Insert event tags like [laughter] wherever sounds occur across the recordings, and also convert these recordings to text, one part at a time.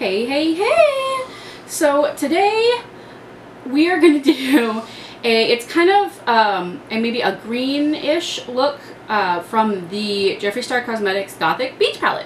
Hey, hey, hey! So today we are going [laughs] to do a, it's kind of um, a maybe a greenish look uh, from the Jeffree Star Cosmetics Gothic Beach Palette.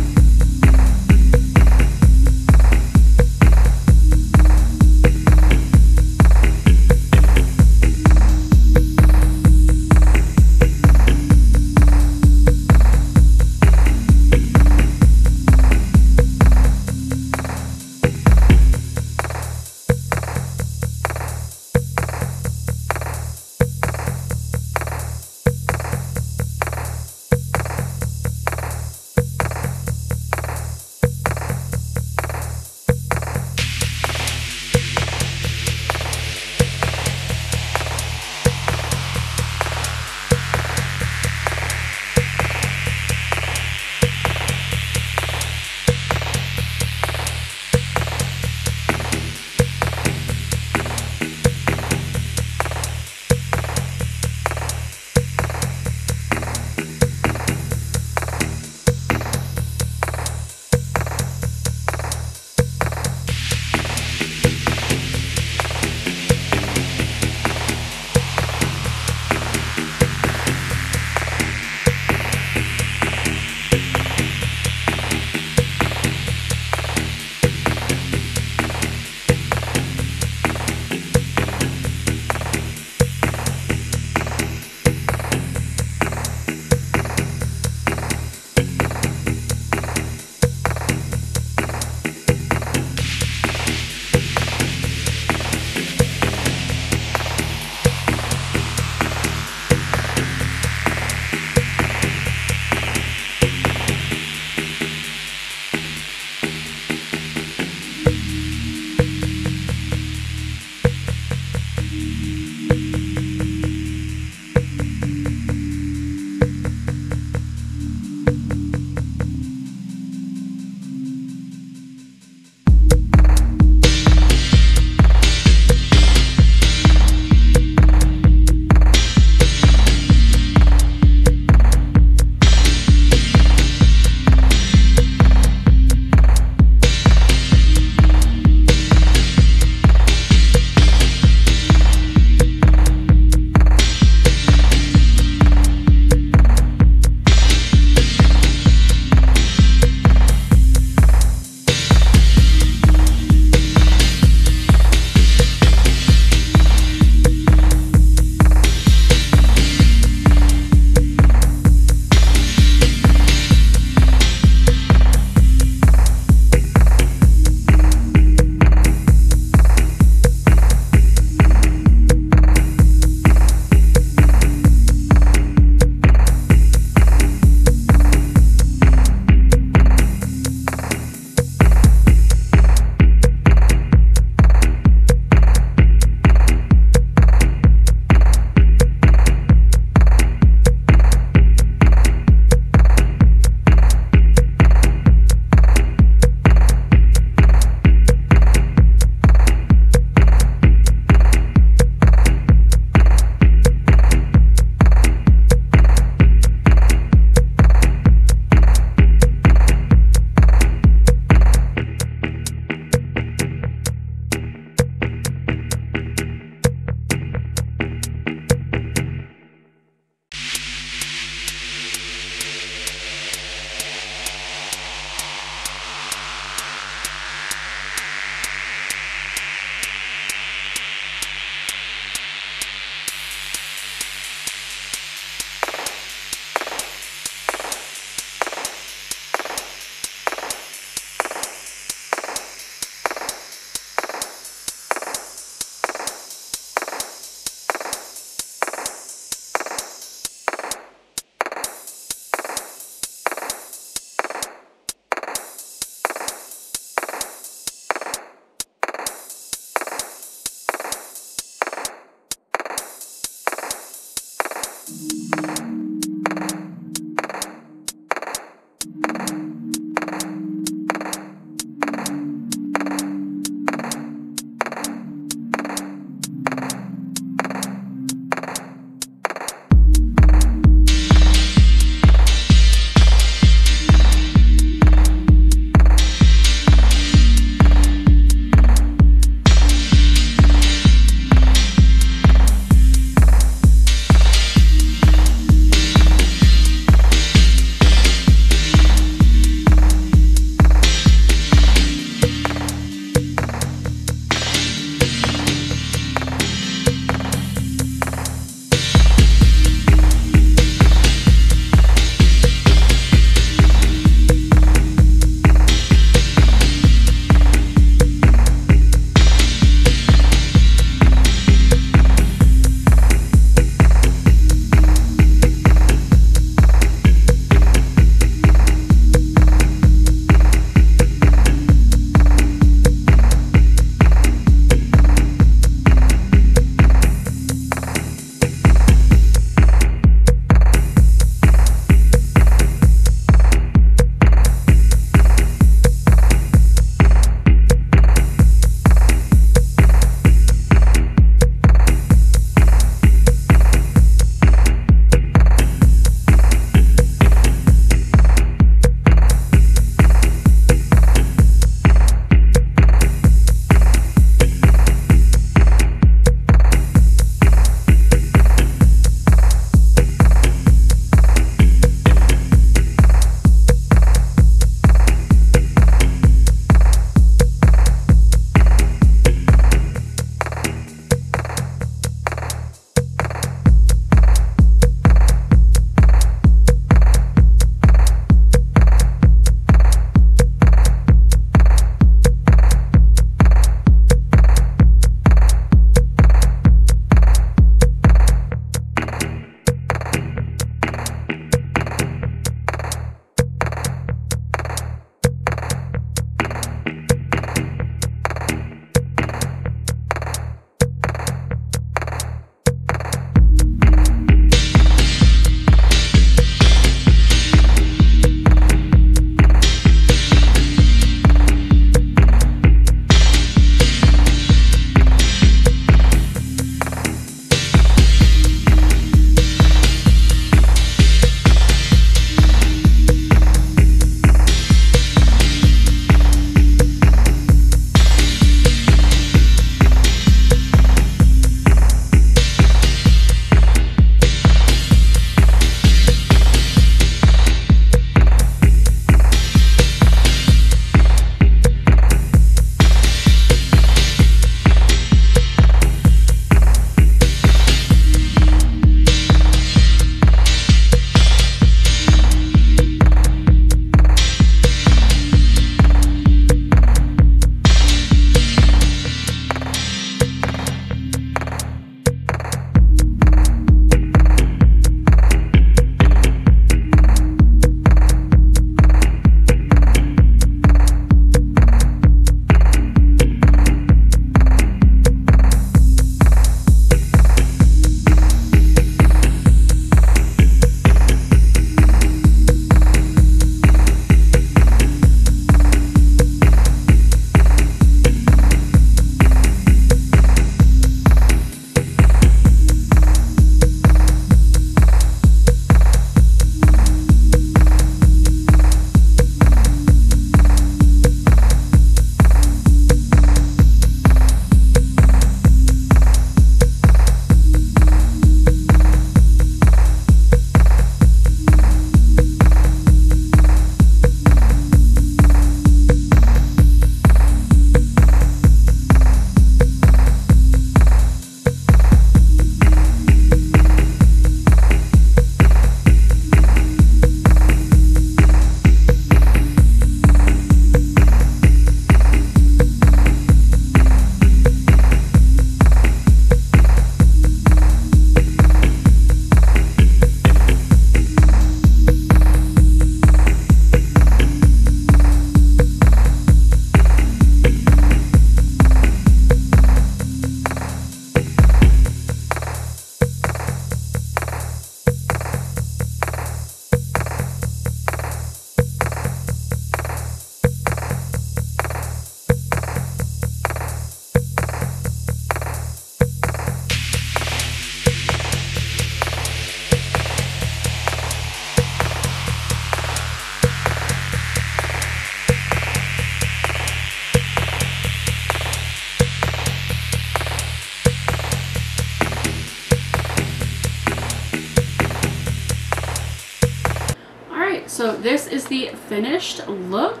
So this is the finished look.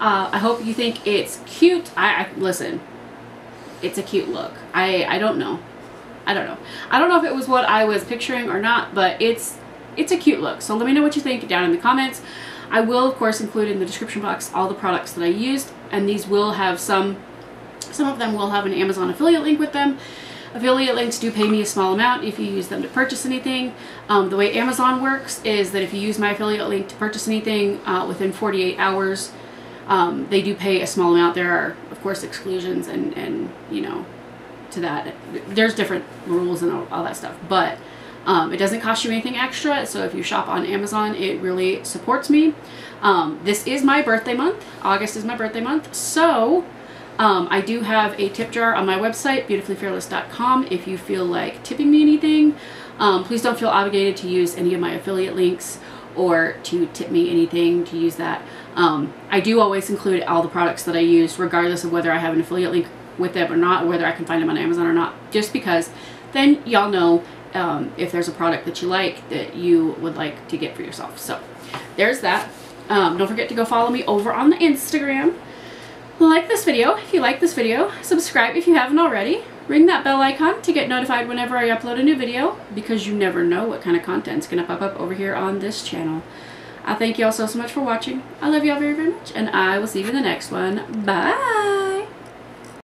Uh, I hope you think it's cute. I, I listen. It's a cute look. I I don't know. I don't know. I don't know if it was what I was picturing or not, but it's it's a cute look. So let me know what you think down in the comments. I will of course include in the description box all the products that I used and these will have some some of them will have an Amazon affiliate link with them. Affiliate links do pay me a small amount if you use them to purchase anything. Um, the way Amazon works is that if you use my affiliate link to purchase anything uh, within 48 hours, um, they do pay a small amount. There are, of course, exclusions and, and you know, to that. There's different rules and all, all that stuff. But um, it doesn't cost you anything extra. So if you shop on Amazon, it really supports me. Um, this is my birthday month. August is my birthday month. So um, I do have a tip jar on my website, beautifullyfearless.com. If you feel like tipping me anything, um, please don't feel obligated to use any of my affiliate links or to tip me anything to use that. Um, I do always include all the products that I use, regardless of whether I have an affiliate link with them or not, whether I can find them on Amazon or not, just because then y'all know um, if there's a product that you like that you would like to get for yourself. So there's that. Um, don't forget to go follow me over on the Instagram like this video if you like this video, subscribe if you haven't already, ring that bell icon to get notified whenever I upload a new video because you never know what kind of content's going to pop up over here on this channel. I thank you all so, so much for watching. I love you all very, very much, and I will see you in the next one. Bye!